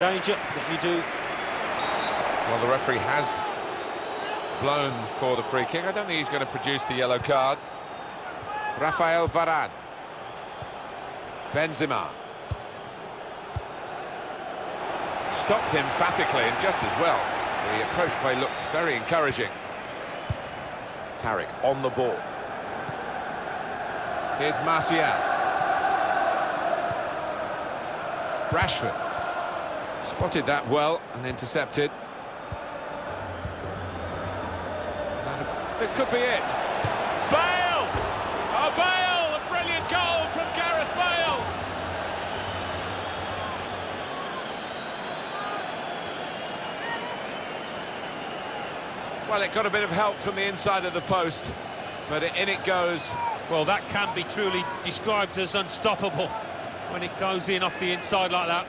danger that you do. Well, the referee has blown for the free kick. I don't think he's going to produce the yellow card. Rafael Varane. Benzema. Stopped emphatically and just as well. The approach play looked very encouraging. Carrick on the ball. Here's Martial. Rashford. Spotted that well and intercepted. This could be it. Bale! Oh, Bale! A brilliant goal from Gareth Bale! Well, it got a bit of help from the inside of the post, but in it goes. Well, that can be truly described as unstoppable when it goes in off the inside like that.